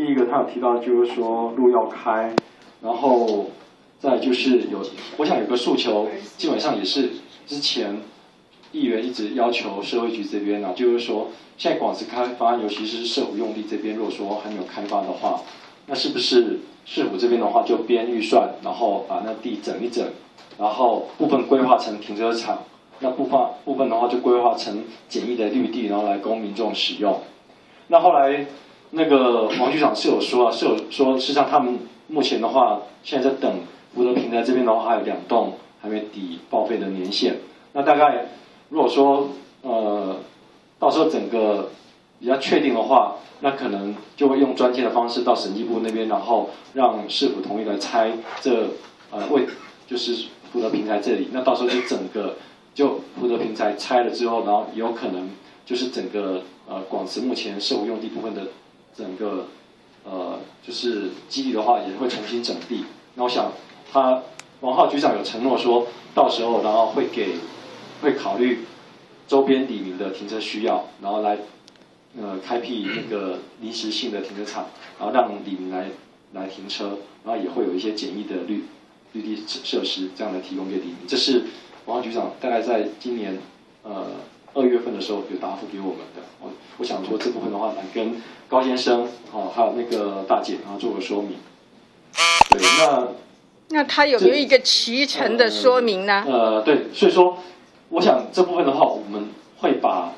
第一个他有提到就是说路要开，然后再就是有，我想有个诉求，基本上也是之前议员一直要求社会局这边呢，就是说现在广慈开发，尤其是社府用地这边，如果说还没有开发的话，那是不是市府这边的话就编预算，然后把那地整一整，然后部分规划成停车场，那部分部分的话就规划成简易的绿地，然后来供民众使用。那后来。那个王局长是有说啊，是有说，实际上他们目前的话，现在在等福德平台这边的话，还有两栋还没抵报废的年限。那大概如果说呃，到时候整个比较确定的话，那可能就会用专线的方式到审计部那边，然后让市府同意来拆这呃为就是福德平台这里。那到时候就整个就福德平台拆了之后，然后有可能就是整个呃广慈目前社会用地部分的。整个呃，就是基地的话，也会重新整地。那我想，他王浩局长有承诺说，到时候然后会给，会考虑周边里民的停车需要，然后来呃开辟那个临时性的停车场，然后让里民来来停车，然后也会有一些简易的绿绿地设施，这样来提供给里民。这是王浩局长大概在今年呃。二月份的时候有答复给我们的，我我想说这部分的话来跟高先生哦，还有那个大姐然后做个说明。对，那那他有没有一个脐橙的说明呢？呃，对，所以说我想这部分的话，我们会把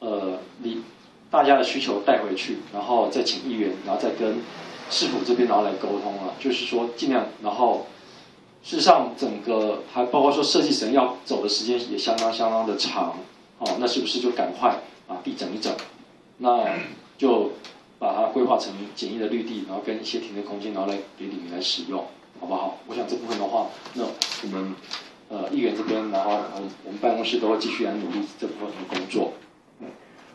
呃你大家的需求带回去，然后再请议员，然后再跟市府这边然后来沟通了，就是说尽量，然后事实上整个还包括说设计神要走的时间也相当相当的长。哦，那是不是就赶快把地整一整？那就把它规划成简易的绿地，然后跟一些停车空间，然后来给你们来使用，好不好？我想这部分的话，那我们呃议员这边，然后我我们办公室都会继续来努力这部分的工作。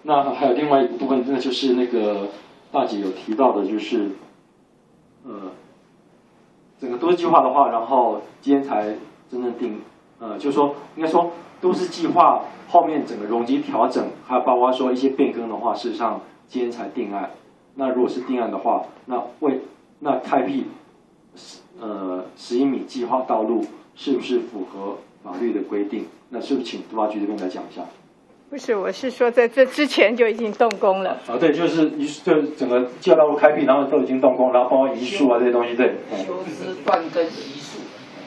那还有另外一部分，那就是那个大姐有提到的，就是呃整个都市计划的话，然后今天才真正定，呃，就是说应该说。都市计划后面整个容积调整，还有包括说一些变更的话，事实上今天才定案。那如果是定案的话，那为那开辟十呃十一米计划道路是不是符合法律的规定？那是不是请都发局这边来讲一下？不是，我是说在这之前就已经动工了。啊，对，就是一就整个计划道路开辟，然后都已经动工，然后包括移树啊这些东西，对。修枝断根移树。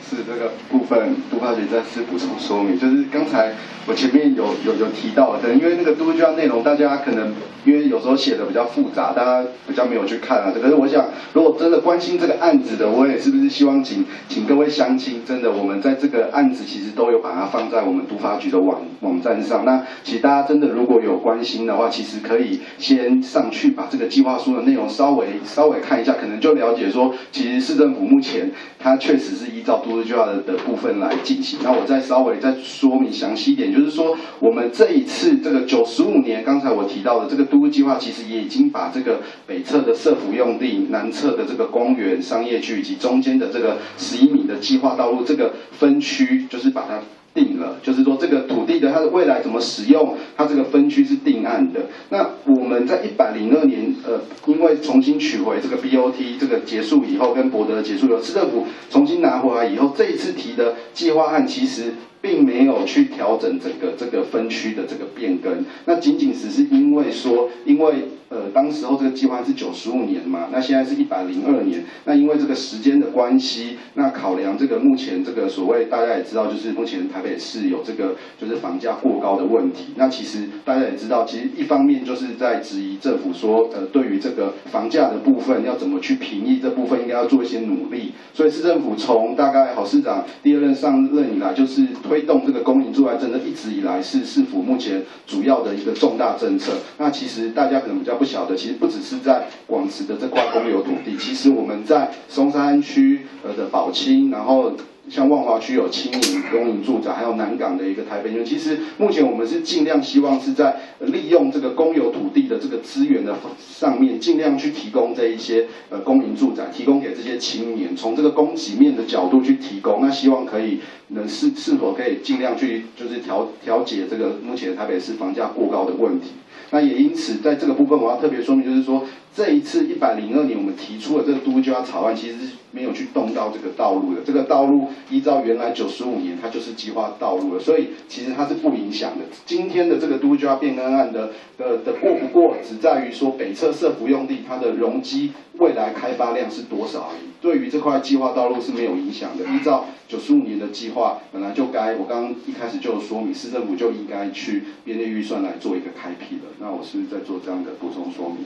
是这个部分，杜发局再次补充说明，就是刚才我前面有有有提到的，因为那个都计划内容，大家可能因为有时候写的比较复杂，大家比较没有去看啊。可是我想，如果真的关心这个案子的，我也是不是希望请请各位乡亲，真的我们在这个案子其实都有把它放在我们都发局的网网站上。那其实大家真的如果有关心的话，其实可以先上去把这个计划书的内容稍微稍微看一下，可能就了解说，其实市政府目前它确实是依照都计划的的部分来进行，那我再稍微再说明详细一点，就是说我们这一次这个九十五年，刚才我提到的这个都计划，其实也已经把这个北侧的社福用地、南侧的这个公园、商业区以及中间的这个十一米的计划道路这个分区，就是把它。定了，就是说这个土地的它的未来怎么使用，它这个分区是定案的。那我们在一百零二年，呃，因为重新取回这个 BOT 这个结束以后，跟博德结束以后，市政府重新拿回来以后，这一次提的计划案其实。并没有去调整整个这个分区的这个变更，那仅仅只是因为说，因为呃，当时候这个计划是九十五年嘛，那现在是一百零二年，那因为这个时间的关系，那考量这个目前这个所谓大家也知道，就是目前台北市有这个就是房价过高的问题，那其实大家也知道，其实一方面就是在质疑政府说，呃，对于这个房价的部分要怎么去平抑这部分，应该要做一些努力，所以市政府从大概郝市长第二任上任以来，就是。推动这个公营住宅政策一直以来是市府目前主要的一个重大政策。那其实大家可能比较不晓得，其实不只是在广慈的这块公有土地，其实我们在松山区呃的宝清，然后。像万华区有青年公营住宅，还有南港的一个台北因为。其实目前我们是尽量希望是在利用这个公有土地的这个资源的上面，尽量去提供这一些呃公营住宅，提供给这些青年，从这个供给面的角度去提供。那希望可以能是是否可以尽量去就是调调节这个目前台北市房价过高的问题。那也因此在这个部分，我要特别说明就是说。这一次一百零二年，我们提出的这个都交草案，其实没有去动到这个道路的。这个道路依照原来九十五年，它就是计划道路了，所以其实它是不影响的。今天的这个都计划变更案的的的过不过，只在于说北侧设服用地它的容积未来开发量是多少而已。对于这块计划道路是没有影响的。依照九十五年的计划，本来就该我刚刚一开始就说明，市政府就应该去编列预算来做一个开辟了。那我是在做这样的补充说明。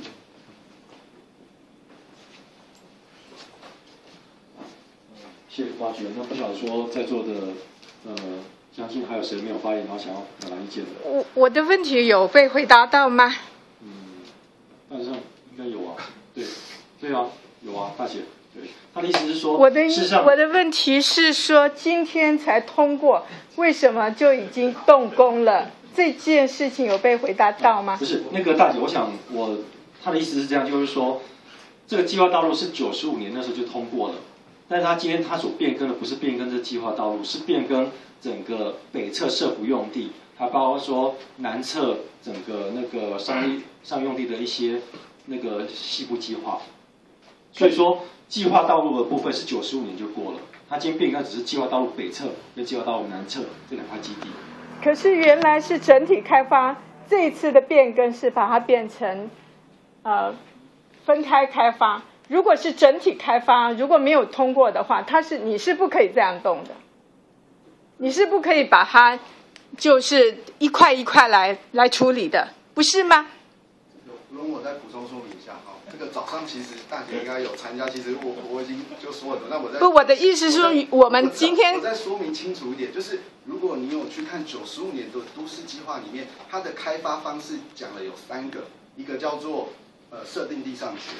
谢谢挖掘。那不晓得说在座的呃，相信还有谁没有发言，然后想要表达意见的？我我的问题有被回答到吗？嗯，大致上应该有啊。对，对啊，有啊，大姐。对，他的意思是说，我的我的问题是说，今天才通过，为什么就已经动工了？这件事情有被回答到吗不？是那个大姐，我想我他的意思是这样，就是说这个计划道路是九十五年那时候就通过了，但是他今天他所变更的不是变更这计划道路，是变更整个北侧设服用地，还包括说南侧整个那个商业商用地的一些那个西部计划，所以说计划道路的部分是九十五年就过了，他今天变更只是计划道路北侧跟计划道路南侧这两块基地。可是原来是整体开发，这一次的变更是把它变成呃分开开发。如果是整体开发，如果没有通过的话，它是你是不可以这样动的，你是不可以把它就是一块一块来来处理的，不是吗？容我再补充说明一下哈，这个早上其实大姐应该有参加，其实我我已经就说了，那我在不，我的意思是说，我们今天我再说明清楚一点，就是如果你有去看九十五年的都市计划里面，它的开发方式讲了有三个，一个叫做呃设定地上学，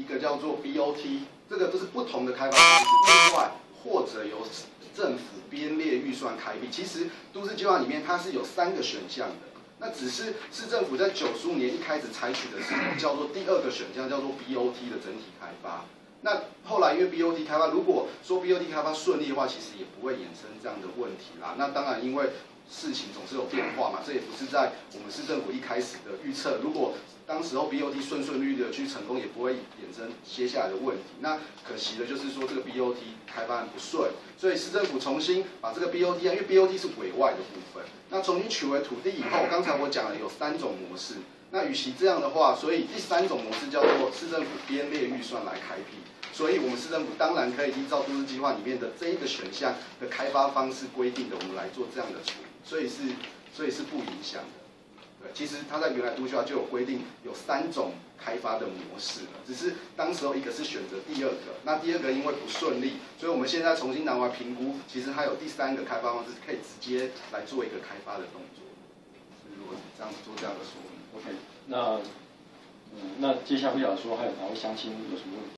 一个叫做 BOT，这个都是不同的开发方式。另外，或者由政府编列预算开辟，其实都市计划里面它是有三个选项的。那只是市政府在九十五年一开始采取的是叫做第二个选项，叫做 BOT 的整体开发。那后来因为 BOT 开发，如果说 BOT 开发顺利的话，其实也不会衍生这样的问题啦。那当然，因为事情总是有变化嘛，这也不是在我们市政府一开始的预测。如果当时候 BOT 顺顺利利的去成功，也不会衍生接下来的问题。那可惜的就是说这个 BOT 开发案不顺，所以市政府重新把这个 BOT 啊，因为 BOT 是委外的部分，那重新取回土地以后，刚才我讲了有三种模式。那与其这样的话，所以第三种模式叫做市政府编列预算来开辟。所以我们市政府当然可以依照都市计划里面的这一个选项的开发方式规定的，我们来做这样的处理。所以是，所以是不影响的。对，其实它在原来都计划就有规定，有三种开发的模式，只是当时候一个是选择第二个，那第二个因为不顺利，所以我们现在重新拿回来评估，其实它有第三个开发方式，可以直接来做一个开发的动作。如果这样子做这样的说明。OK，那嗯，那接下来不晓得说还有哪位乡亲有什么问题？